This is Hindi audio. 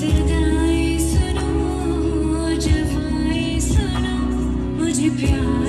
सदाएँ सुनो जवाएँ सुनो मुझे प्यार